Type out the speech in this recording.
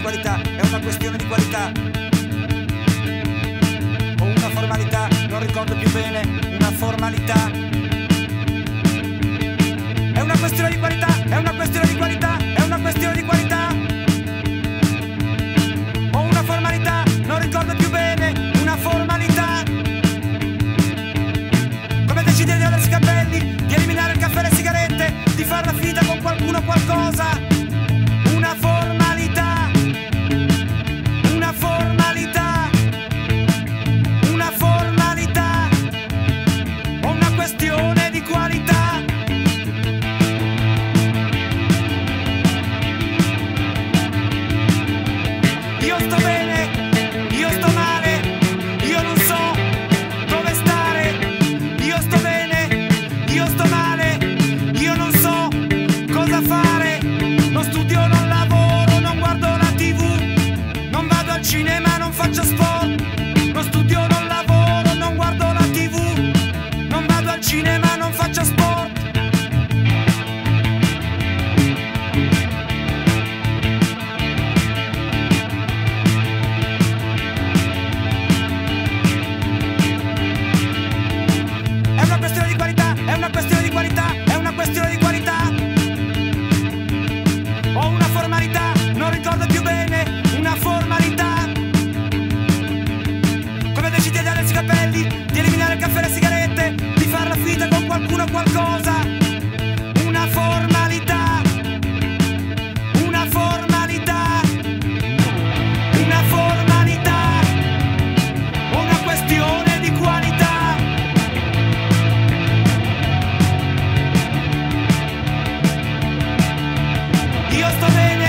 qualità, è una questione di qualità, ricordo più bene, una formalità Io sto bene, io sto male, io non so dove stare. Io sto bene, io sto male, io non so cosa fare. Lo studio non mas também